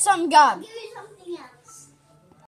some gum.